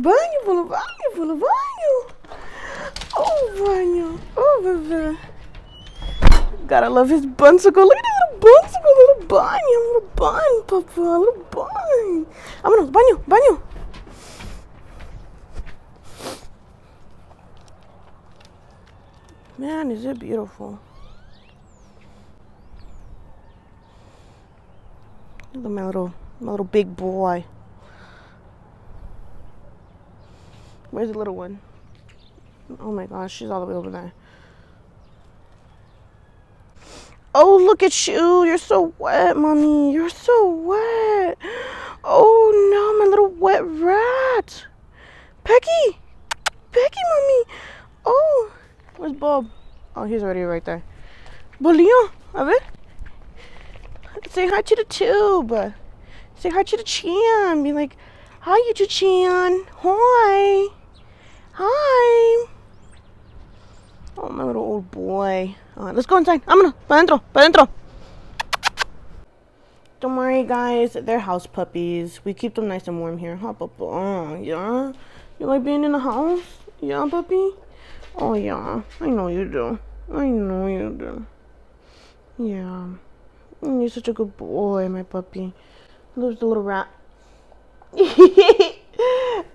Banho, pelo banho, pelo banho. Oh, banho. Oh, bebê. Gotta love his bunsicle. Look at that little bunsicle, little banho, little bun, papa, little bun. Vámonos, banho, banho. Man, is it beautiful. Look at my little, my little big boy. Where's the little one? Oh my gosh, she's all the way over there. Oh, look at you. You're so wet, mommy. You're so wet. Oh no, my little wet rat. Peggy. Peggy, mommy. Oh, where's Bob? Oh, he's already right there. Bolillo, a ver. Say hi to the tube. Say hi to the chan. Be like, hi, you chan. Hi. Hi. Oh, my little old boy. All right, let's go inside. Vámonos. Pa dentro. Pa dentro. Don't worry, guys. They're house puppies. We keep them nice and warm here. Huh, Papa? Oh, yeah? You like being in the house? Yeah, puppy? Oh, yeah. I know you do. I know you do. Yeah. Mm, You're such a good boy, my puppy. There's the little rat.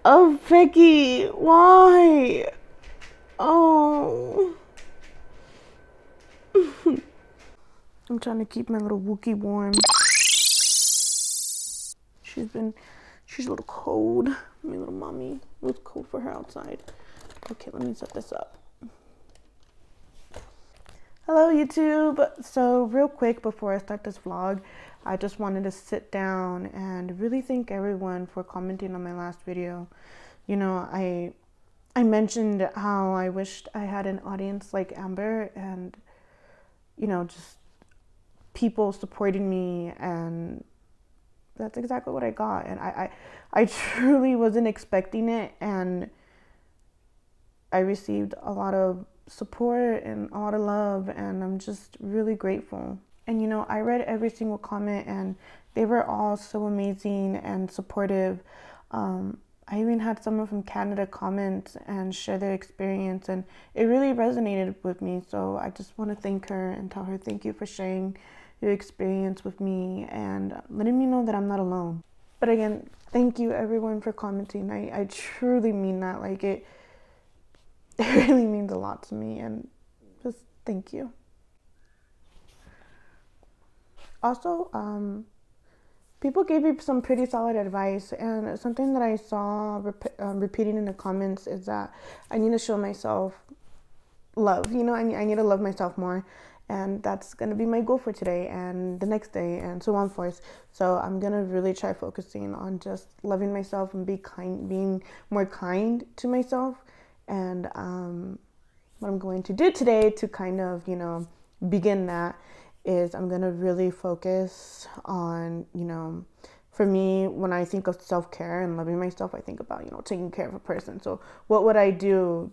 oh, Vicky, Why? Oh. I'm trying to keep my little Wookie warm. She's been, she's a little cold. My little mommy was cold for her outside. Okay, let me set this up. Hello, YouTube. So, real quick before I start this vlog, I just wanted to sit down and really thank everyone for commenting on my last video. You know, I I mentioned how I wished I had an audience like Amber and you know, just people supporting me and that's exactly what I got and I I, I truly wasn't expecting it and I received a lot of support and a lot of love and I'm just really grateful. And you know, I read every single comment and they were all so amazing and supportive. Um, I even had someone from Canada comment and share their experience, and it really resonated with me. So I just want to thank her and tell her thank you for sharing your experience with me and letting me know that I'm not alone. But again, thank you everyone for commenting. I, I truly mean that. Like it, it really means a lot to me, and just thank you. Also, um, people gave me some pretty solid advice and something that i saw rep- um, repeating in the comments is that i need to show myself love you know I need, I need to love myself more and that's going to be my goal for today and the next day and so on forth. So i'm going to really try focusing on just loving myself and be kind being more kind to myself and um, what i'm going to do today to kind of you know begin that is I'm gonna really focus on, you know, for me, when I think of self care and loving myself, I think about, you know, taking care of a person. So, what would I do?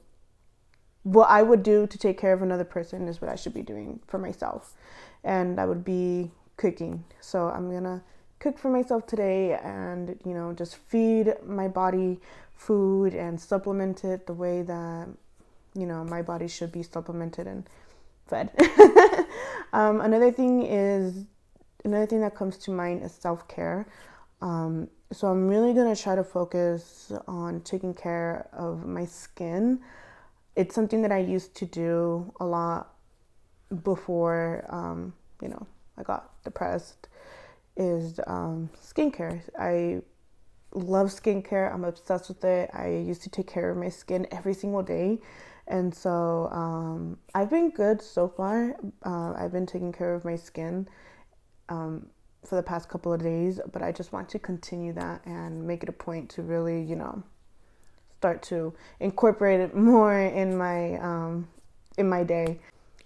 What I would do to take care of another person is what I should be doing for myself. And that would be cooking. So, I'm gonna cook for myself today and, you know, just feed my body food and supplement it the way that, you know, my body should be supplemented and fed. um, another thing is another thing that comes to mind is self care. Um, so I'm really gonna try to focus on taking care of my skin. It's something that I used to do a lot before, um, you know, I got depressed. Is um, skincare. I love skincare. I'm obsessed with it. I used to take care of my skin every single day. And so um, I've been good so far. Uh, I've been taking care of my skin um, for the past couple of days, but I just want to continue that and make it a point to really, you know, start to incorporate it more in my um, in my day.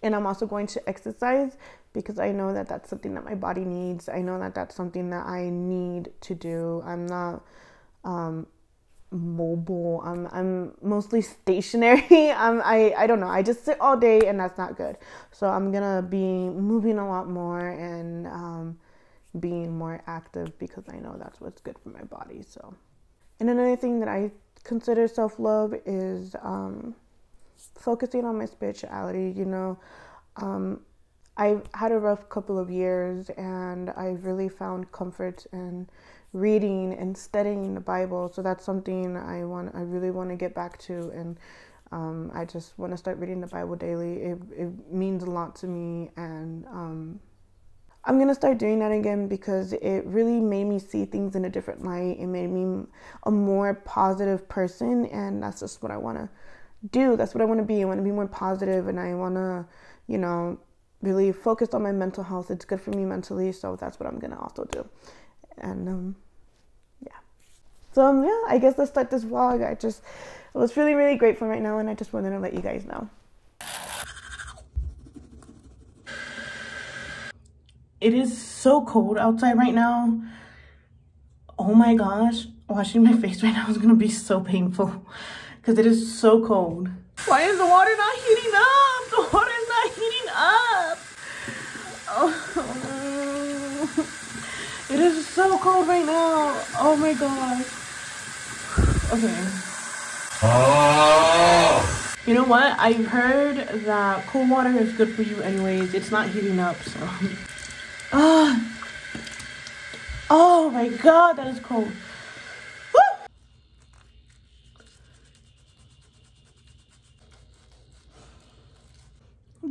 And I'm also going to exercise because I know that that's something that my body needs. I know that that's something that I need to do. I'm not um, mobile. I'm I'm mostly stationary. I'm I I don't know. I just sit all day and that's not good. So I'm gonna be moving a lot more and um, being more active because I know that's what's good for my body. So, and another thing that I consider self love is um, focusing on my spirituality. You know, um, I've had a rough couple of years and I've really found comfort in reading and studying the Bible. So that's something I want, I really want to get back to. And um, I just want to start reading the Bible daily. It, it means a lot to me. And um, I'm going to start doing that again because it really made me see things in a different light. It made me a more positive person. And that's just what I want to do. That's what I want to be. I want to be more positive and I want to, you know, really focused on my mental health. It's good for me mentally, so that's what I'm gonna also do. And um, yeah. So um, yeah, I guess let's start this vlog. I just it was really really grateful right now, and I just wanted to let you guys know. It is so cold outside right now. Oh my gosh, washing my face right now is gonna be so painful because it is so cold. Why is the water not heating up? The water is not heating up. Oh, it is so cold right now. Oh my god. Okay. Oh. You know what? I've heard that cold water is good for you anyways. It's not heating up, so. Ah. Oh my god, that is cold.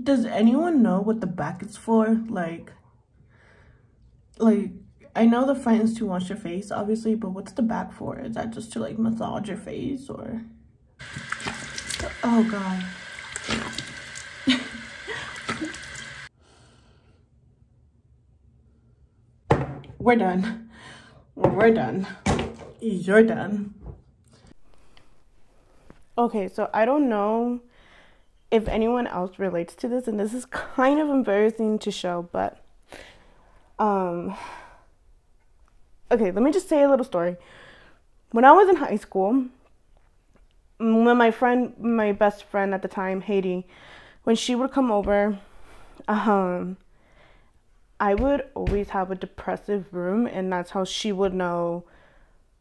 does anyone know what the back is for? Like, like, I know the front is to wash your face, obviously, but what's the back for? Is that just to, like, massage your face, or? Oh, God. We're done. We're done. You're done. Okay, so I don't know if anyone else relates to this, and this is kind of embarrassing to show, but um, okay, let me just say a little story. When I was in high school, when my friend, my best friend at the time, Haiti, when she would come over, um, I would always have a depressive room, and that's how she would know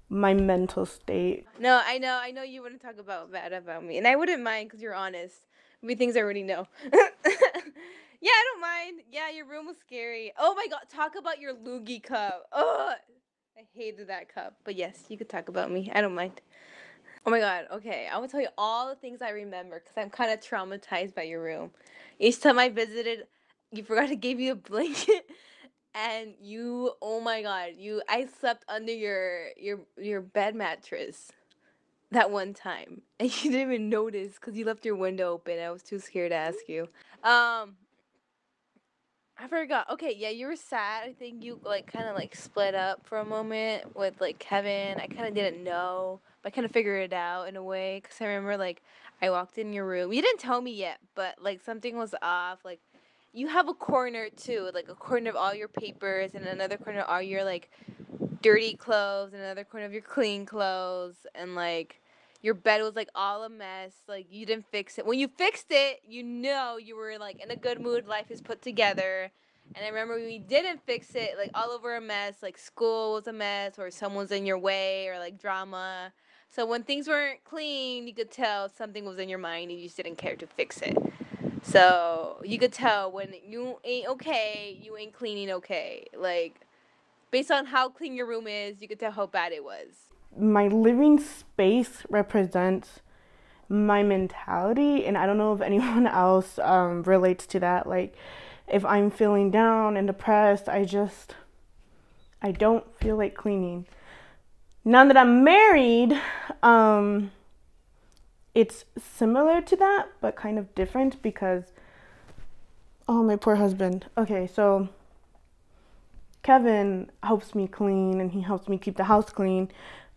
my mental state. No, I know, I know you wouldn't talk about bad about me, and I wouldn't mind because you're honest. Mean, things I already know. yeah, I don't mind. Yeah, your room was scary. Oh my god, talk about your loogie cup. Ugh. Hated that cup. But yes, you could talk about me. I don't mind. Oh my god, okay. I will tell you all the things I remember because I'm kind of traumatized by your room. Each time I visited, you forgot to give you a blanket. and you oh my god you i slept under your your your bed mattress that one time and you didn't even notice because you left your window open. I was too scared to ask you. Um, I forgot. Okay, yeah, you were sad. I think you like kind of like split up for a moment with like Kevin. I kind of didn't know, but I kind of figured it out in a way because I remember like I walked in your room. You didn't tell me yet, but like something was off. Like you have a corner too, like a corner of all your papers, and another corner all your like dirty clothes, and another corner of your clean clothes, and like your bed was like all a mess. Like you didn't fix it. When you fixed it, you know you were like in a good mood. Life is put together. And I remember when we didn't fix it, like all over a mess. Like school was a mess, or someone's in your way, or like drama. So when things weren't clean, you could tell something was in your mind and you just didn't care to fix it. So you could tell when you ain't okay, you ain't cleaning okay. Like based on how clean your room is, you could tell how bad it was my living space represents my mentality and i don't know if anyone else um, relates to that. Like if i'm feeling down and depressed i just i don't feel like cleaning. Now that i'm married um, it's similar to that but kind of different because oh my poor husband. Okay so kevin helps me clean and he helps me keep the house clean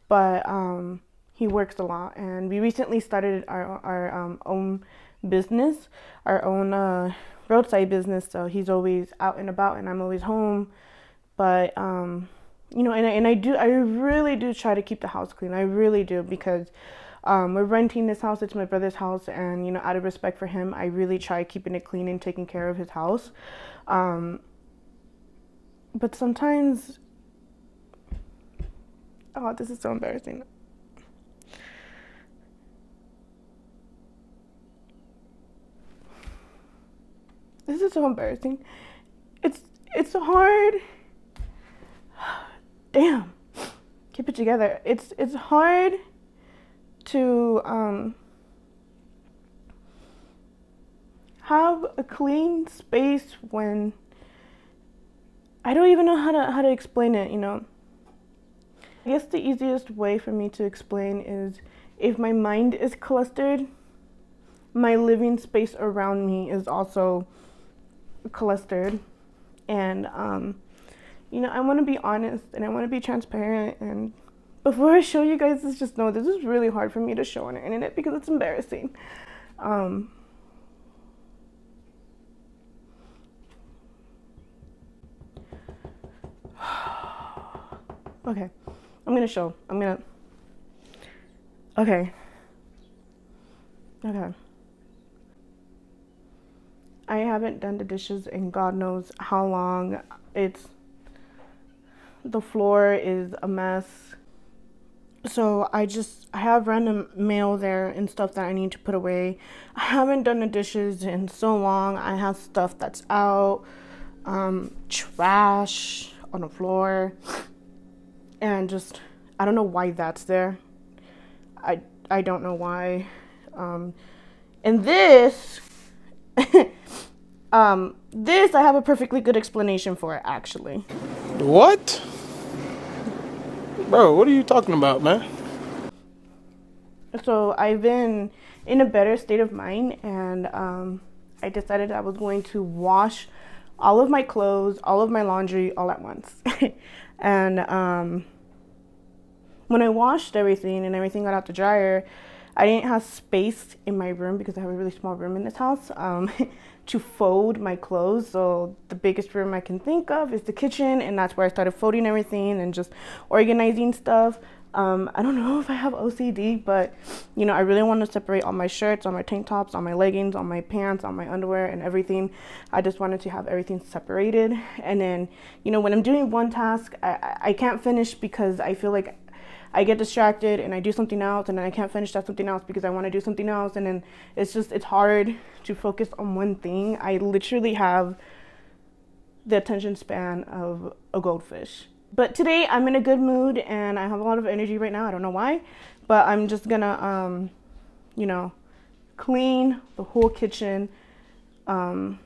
but um, he works a lot. And we recently started our our um, own business, our own uh, roadside business. So he's always out and about, and I'm always home. But um, you know, and I, and I do, I really do try to keep the house clean. I really do because. Um, we're renting this house. It's my brother's house, and you know, out of respect for him, I really try keeping it clean and taking care of his house. Um, but sometimes Oh, this is so embarrassing. This is so embarrassing. It's it's so hard. Damn. Keep it together. It's it's hard to um have a clean space when I don't even know how to how to explain it, you know. I guess the easiest way for me to explain is if my mind is clustered, my living space around me is also clustered. And um, you know, I want to be honest and I want to be transparent and before I show you guys this, just know this is really hard for me to show on the internet because it's embarrassing. Um, okay, I'm gonna show. I'm gonna. Okay. Okay. I haven't done the dishes in God knows how long. It's the floor is a mess. So I just I have random mail there and stuff that I need to put away. I haven't done the dishes in so long. I have stuff that's out, um, trash on the floor, and just I don't know why that's there. I I don't know why. Um, and this, um, this I have a perfectly good explanation for it actually. What? Bro, what are you talking about, man? So I've been in a better state of mind, and um, I decided I was going to wash all of my clothes, all of my laundry, all at once. and um, when I washed everything and everything got out the dryer, I didn't have space in my room because I have a really small room in this house um, to fold my clothes. So the biggest room I can think of is the kitchen, and that's where I started folding everything and just organizing stuff. Um, I don't know if I have OCD, but you know, I really want to separate all my shirts, all my tank tops, all my leggings, all my pants, all my underwear, and everything. I just wanted to have everything separated. And then, you know, when I'm doing one task, I, I can't finish because I feel like I get distracted and I do something else and then I can't finish that something else because I want to do something else and then it's just it's hard to focus on one thing. I literally have the attention span of a goldfish. But today I'm in a good mood and I have a lot of energy right now. I don't know why, but I'm just gonna um, you know, clean the whole kitchen. Um,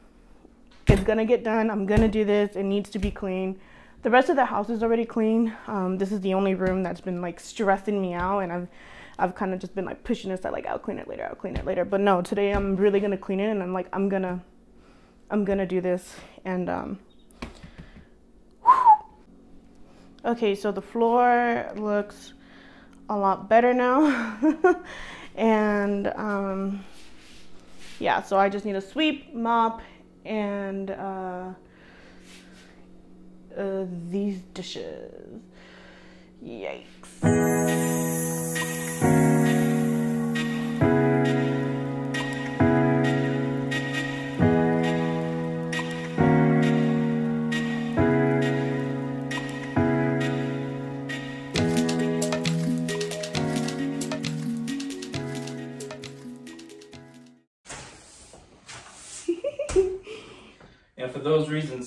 it's gonna get done. I'm gonna do this. It needs to be clean the rest of the house is already clean. Um, this is the only room that's been like stressing me out, and I've I've kind of just been like pushing this. I like I'll clean it later, I'll clean it later. But no, today I'm really gonna clean it, and I'm like I'm gonna I'm gonna do this. And um, okay, so the floor looks a lot better now, and um, yeah, so I just need a sweep, mop, and uh, uh, these dishes. Yikes.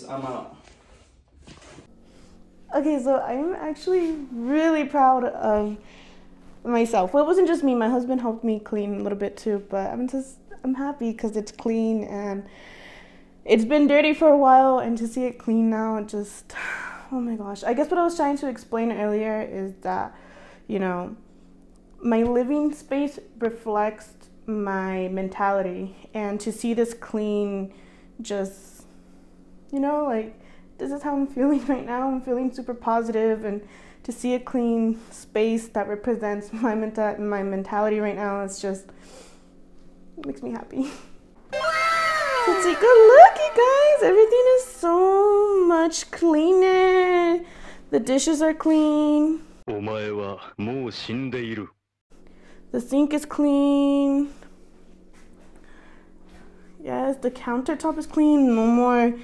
I'm out. Okay, so I'm actually really proud of myself. Well, it wasn't just me. My husband helped me clean a little bit too, but I'm just I'm happy because it's clean and it's been dirty for a while, and to see it clean now, it just oh my gosh. I guess what I was trying to explain earlier is that you know my living space reflects my mentality, and to see this clean, just you know like this is how I'm feeling right now. I'm feeling super positive and to see a clean space that represents my menta- my mentality right now it's just it makes me happy. So take a look, you guys. Everything is so much cleaner. The dishes are clean. The sink is clean. Yes, the countertop is clean. No more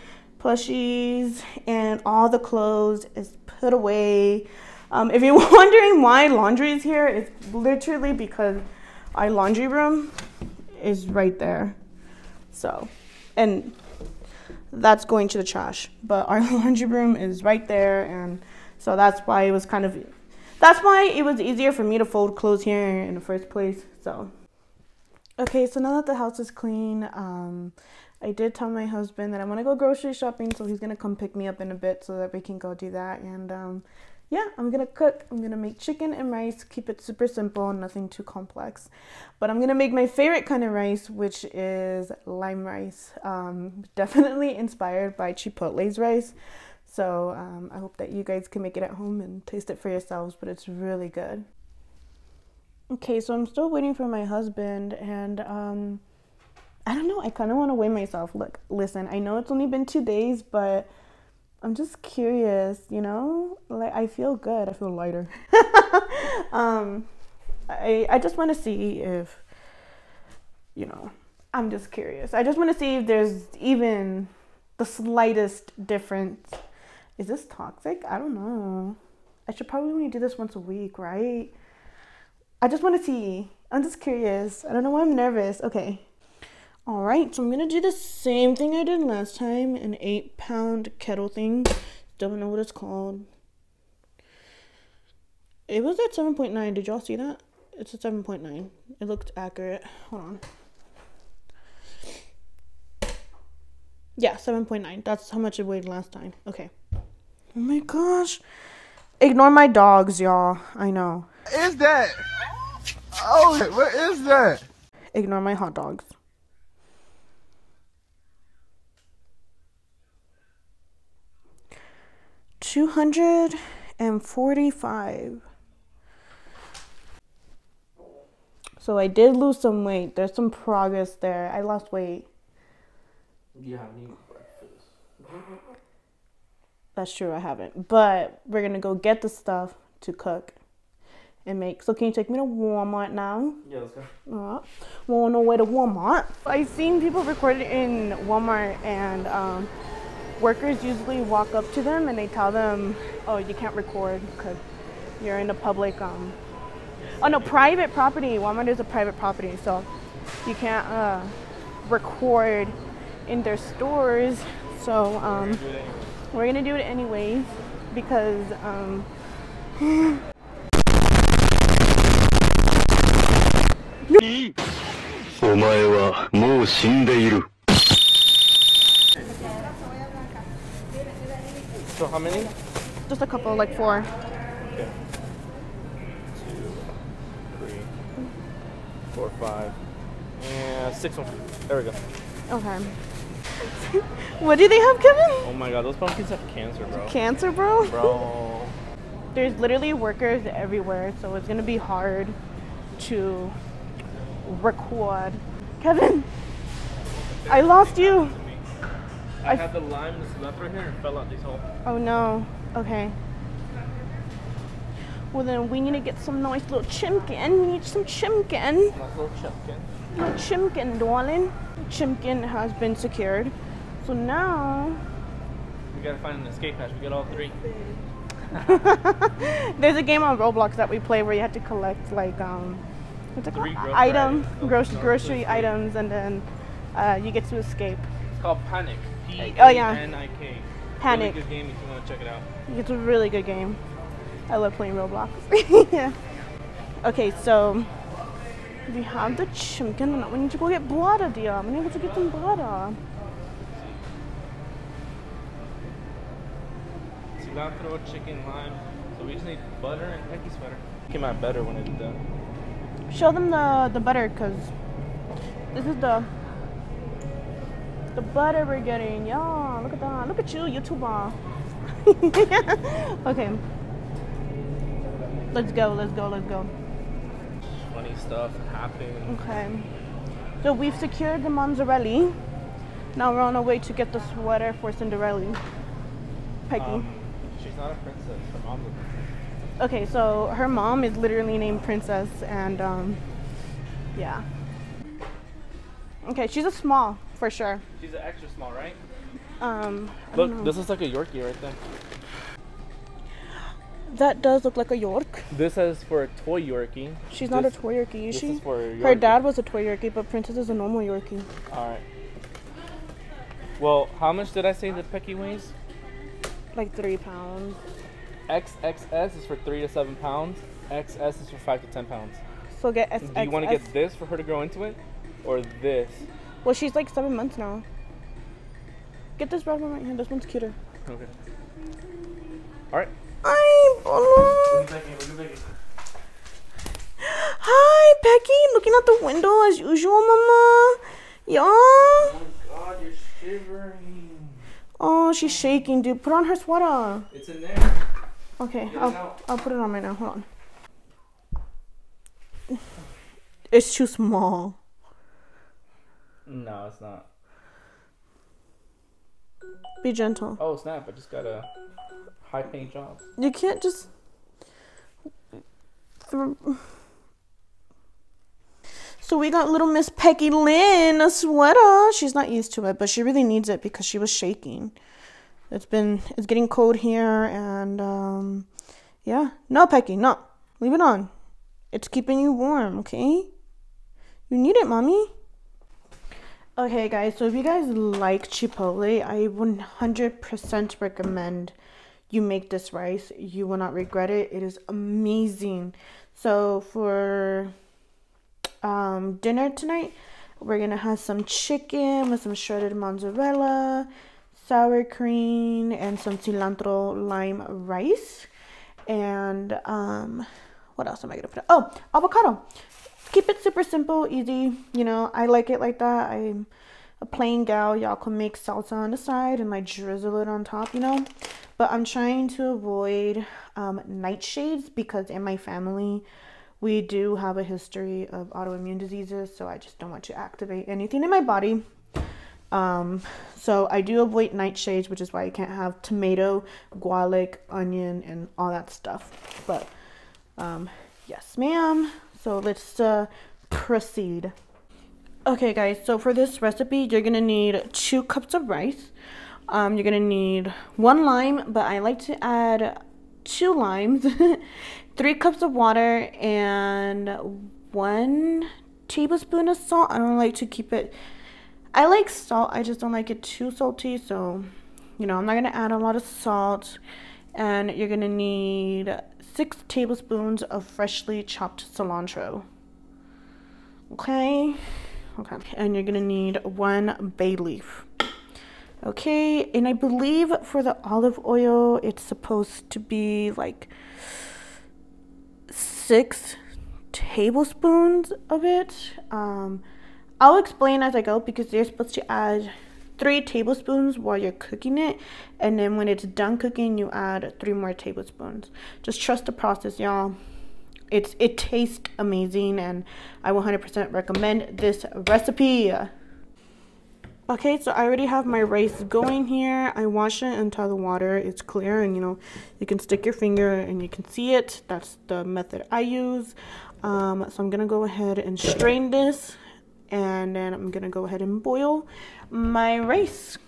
plushies and all the clothes is put away. Um, if you're wondering why laundry is here, it's literally because our laundry room is right there. So, and that's going to the trash. But our laundry room is right there, and so that's why it was kind of that's why it was easier for me to fold clothes here in the first place. So okay, so now that the house is clean, um, I did tell my husband that I want to go grocery shopping, so he's gonna come pick me up in a bit so that we can go do that. And um, yeah, I'm gonna cook. I'm gonna make chicken and rice, keep it super simple, nothing too complex. But I'm gonna make my favorite kind of rice, which is lime rice. Um, definitely inspired by Chipotle's rice. So um, I hope that you guys can make it at home and taste it for yourselves, but it's really good. Okay, so I'm still waiting for my husband, and um, I don't know. I kind of want to weigh myself. Look, listen, I know it's only been two days, but I'm just curious, you know? Like, I feel good. I feel lighter. um, I, I just want to see if, you know, I'm just curious. I just want to see if there's even the slightest difference. Is this toxic? I don't know. I should probably only do this once a week, right? I just want to see. I'm just curious. I don't know why I'm nervous. Okay. All right, so I'm gonna do the same thing I did last time, an eight pound kettle thing. Don't know what it's called. It was at 7.9. Did y'all see that? It's at 7.9. It looked accurate. Hold on. Yeah, 7.9. That's how much it weighed last time. Okay. Oh my gosh. Ignore my dogs, y'all. I know. Is that? Oh, what is that? Ignore my hot dogs. Two hundred and forty-five. So I did lose some weight. There's some progress there. I lost weight. You haven't eaten breakfast. That's true, I haven't. But we're gonna go get the stuff to cook and make. So can you take me to Walmart now? Yeah, let's go. Alright. Well, on the way to Walmart. I've seen people record it in Walmart and um, workers usually walk up to them and they tell them, oh, you can't record because you're in a public, um, oh no, private property. Walmart is a private property, so you can't uh, record in their stores. So um, we're gonna do it anyways because um, お前はもう死んでいる。 So how many? just a couple, like four. Okay. Two, three, four, five, and six one. There we go. Okay. what do they have, Kevin? Oh my god, those pumpkins have cancer, bro. Cancer, bro? Bro. There's literally workers everywhere, so it's gonna be hard to record. Kevin, I lost you. I had the lime that's left right here and fell out this hole. Oh no. Okay. Well then we need to get some nice little chimkin. We need some chimkin. Nice little chumpkin. Little chimkin, darling. Chimkin has been secured. So now We gotta find an escape hatch. We got all three. there's a game on Roblox that we play where you have to collect like um what's it called? Item, items. grocery grocery items, and then uh, you get to escape. It's called Panic. P Oh, yeah. N I K. Panic. Really good game if you want to check it out. It's a really good game. I love playing Roblox. yeah. Okay, so we have the chimkin, and we need to go get butter, dear. We need to get some butter. Cilantro, chicken, lime. So we just need butter and Peggy sweater. Came out better when I did that. Show them the the butter, cause this is the the butter we're getting. Y'all, look at that. Look at you, YouTuber. okay. Let's go. Let's go. Let's go. Funny stuff happened. Okay. So we've secured the mozzarella. Now we're on our way to get the sweater for Cinderella. Peggy. Um, she's not a princess. Her mom's a princess. okay, so her mom is literally named Princess, and um, yeah. Okay, she's a small for sure. She's an extra small, right? Um, I don't know. Look, this is like a Yorkie right there. that does look like a York. This is for a toy Yorkie. She's not a toy Yorkie, is this she? is for a Her dad was a toy Yorkie, but Princess is a normal Yorkie. All right. Well, how much did I say the Pecky weighs? Like three pounds. XXS is for three to seven pounds. XS is for five to ten pounds. So get S. Do you want to get this for her to grow into it, or this? Well, she's like seven months now. Get this red one right here. This one's cuter. Okay. All right. Hi, Bolo. Look at Becky. Look at Becky. Hi, Becky. Looking out the window as usual, Mama. Yeah. Oh my God, you're shivering. Oh, she's shaking, dude. Put on her sweater. It's in there. Okay, Get I'll. I'll put it on right now. Hold on. It's too small. No, it's not. Be gentle. Oh snap! I just got a high-paying job. You can't just. So we got little Miss Pecky Lynn a sweater. She's not used to it, but she really needs it because she was shaking. It's been it's getting cold here, and um, yeah. No, Pecky, no, leave it on. It's keeping you warm, okay? You need it, mommy. Okay, guys. So if you guys like Chipotle, I 100% recommend you make this rice. You will not regret it. It is amazing. So for um, dinner tonight, we're gonna have some chicken with some shredded mozzarella, sour cream, and some cilantro lime rice. And um, what else am I gonna put? Oh, avocado. Keep it super simple, easy. You know, I like it like that. I'm a plain gal. Y'all can make salsa on the side and like drizzle it on top, you know. But I'm trying to avoid um, nightshades because in my family we do have a history of autoimmune diseases, so I just don't want to activate anything in my body. Um, so I do avoid nightshades, which is why you can't have tomato, garlic, onion, and all that stuff. But um, yes, ma'am. So let's uh, proceed. Okay, guys. So for this recipe, you're gonna need two cups of rice. Um, you're gonna need one lime, but I like to add two limes, three cups of water, and one tablespoon of salt. I don't like to keep it. I like salt. I just don't like it too salty. So, you know, I'm not gonna add a lot of salt. And you're gonna need six tablespoons of freshly chopped cilantro. Okay. Okay. And you're gonna need one bay leaf. Okay, and I believe for the olive oil, it's supposed to be like six tablespoons of it. Um, I'll explain as I go because you're supposed to add three tablespoons while you're cooking it, and then when it's done cooking, you add three more tablespoons. Just trust the process, y'all. It's it tastes amazing, and I 100% recommend this recipe. Okay, so I already have my rice going here. I wash it until the water is clear and you know, you can stick your finger and you can see it. That's the method I use. Um, so I'm gonna go ahead and strain this and then I'm gonna go ahead and boil my rice.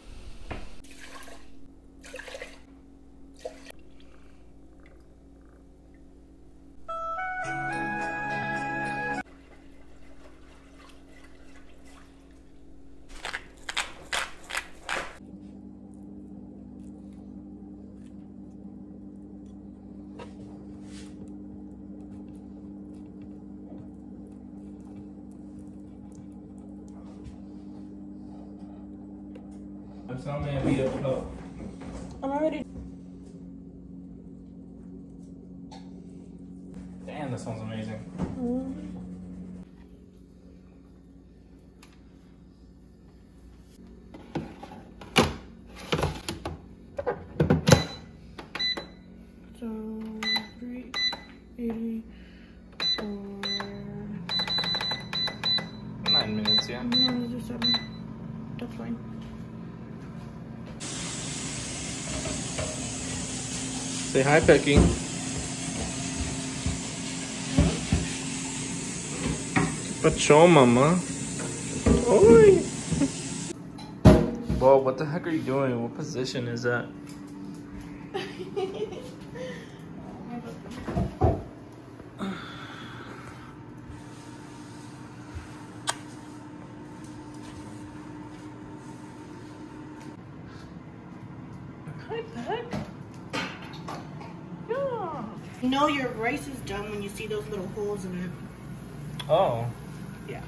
Damn, that sounds amazing. so three eighty four Nine minutes, yeah. no, these are seven. That's fine. Say hi, Pecky. Patrol, mama. Oi. Whoa, what the heck are you doing? What position is that? No, your rice is done when you see those little holes in it. Oh. Yeah.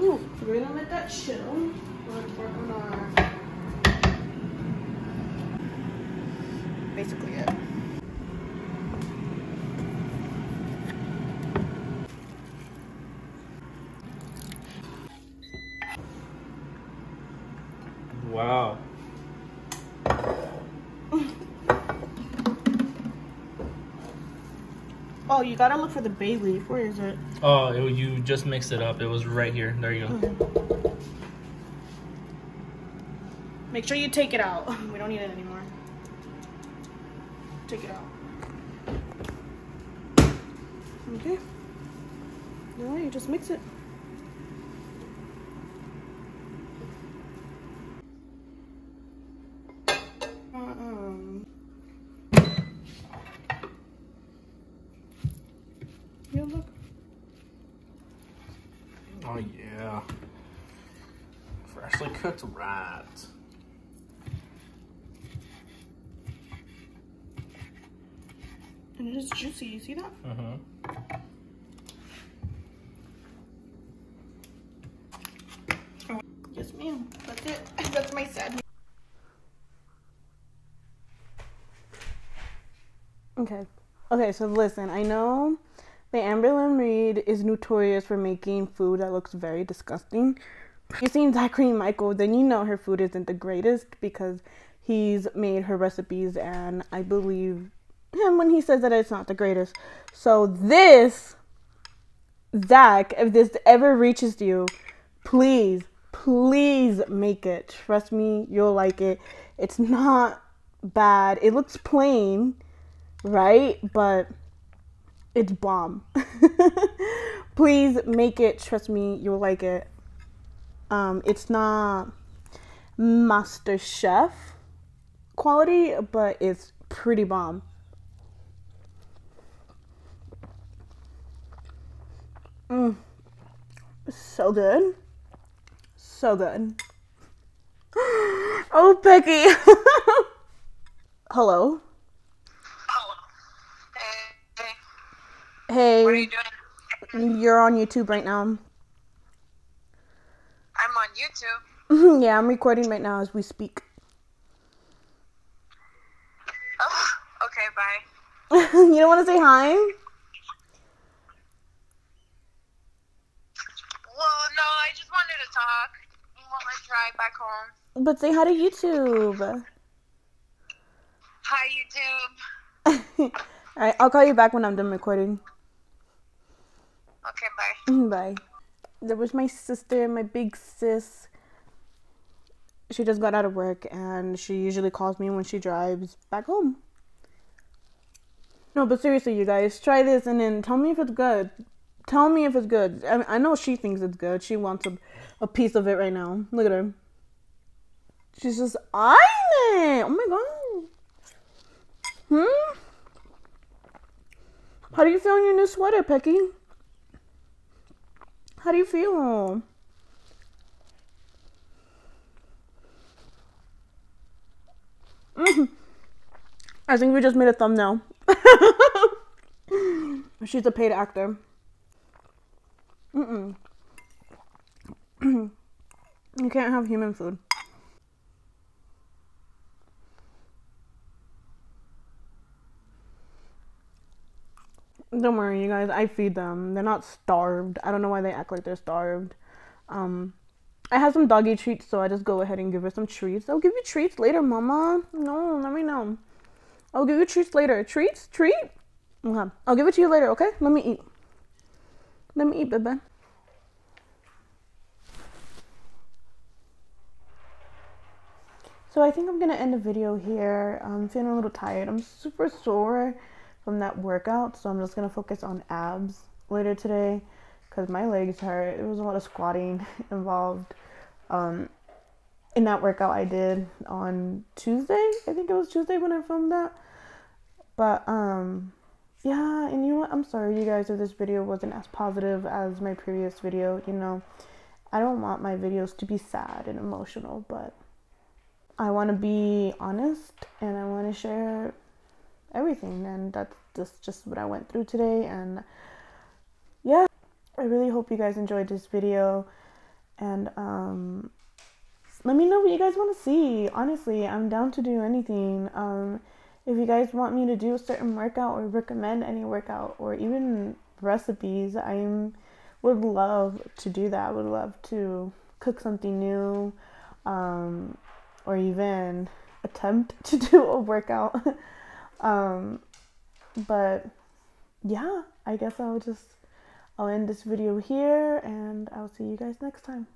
Ooh, we're gonna let that chill. Let's work on our. Basically it. Wow. Oh, you gotta look for the bay leaf. Where is it? Oh, it, you just mixed it up. It was right here. There you go. Make sure you take it out. We don't need it anymore. Take it out. Okay. Now you just mix it. Um. Yeah, look. Oh yeah. Freshly cooked rat. And it is juicy. You see that? Mm-hmm. Yes, ma'am. That's it. That's my sad. Okay. Okay, so listen, I know that Amberlynn Reid is notorious for making food that looks very disgusting. You've seen Zachary Michael, then you know her food isn't the greatest because he's made her recipes and I believe him when he says that it's not the greatest. So this Zach, if this ever reaches you, please, please make it. Trust me, you'll like it. It's not bad. It looks plain, right? But it's bomb. please make it. Trust me, you'll like it. Um, it's not Master Chef quality, but it's pretty bomb. Mm. So good. So good. Oh, Becky. Hello. Hey, hey, Hey, what are you doing? you're on YouTube right now. YouTube. yeah, I'm recording right now as we speak. Oh, okay, bye. you don't want to say hi? Well, no, I just wanted to talk while I drive back home. But say hi to YouTube. Hi, YouTube. Alright, I'll call you back when I'm done recording. Okay, bye. Bye. There was my sister, my big sis. She just got out of work and she usually calls me when she drives back home. No, but seriously, you guys, try this and then tell me if it's good. Tell me if it's good. I, mean, I know she thinks it's good. She wants a, a piece of it right now. Look at her. She's just eyeing it. Oh my god. Hmm? How do you feel in your new sweater, Pecky? How do you feel? Mhm. I think we just made a thumbnail. She's a paid actor. Mm-mm. you can't have human food. Don't worry, you guys. I feed them. They're not starved. I don't know why they act like they're starved. Um, I have some doggy treats, so I just go ahead and give her some treats. I'll give you treats later, Mama. No, let me know. I'll give you treats later. Treats? Treat? Okay. I'll give it to you later, okay? Let me eat. Let me eat, baby. So I think I'm gonna end the video here. I'm feeling a little tired. I'm super sore from that workout, so I'm just gonna focus on abs later today because my legs hurt. There was a lot of squatting involved um, in that workout I did on Tuesday. I think it was Tuesday when I filmed that. But um, yeah, and you know what? I'm sorry, you guys, if this video wasn't as positive as my previous video. You know, I don't want my videos to be sad and emotional, but I want to be honest and I want to share everything. And that's just, just what I went through today. And yeah, I really hope you guys enjoyed this video. And um, let me know what you guys want to see. Honestly, I'm down to do anything. Um, if you guys want me to do a certain workout or recommend any workout or even recipes, I would love to do that. I would love to cook something new um, or even attempt to do a workout. um, but yeah, I guess I'll just I'll end this video here and I'll see you guys next time.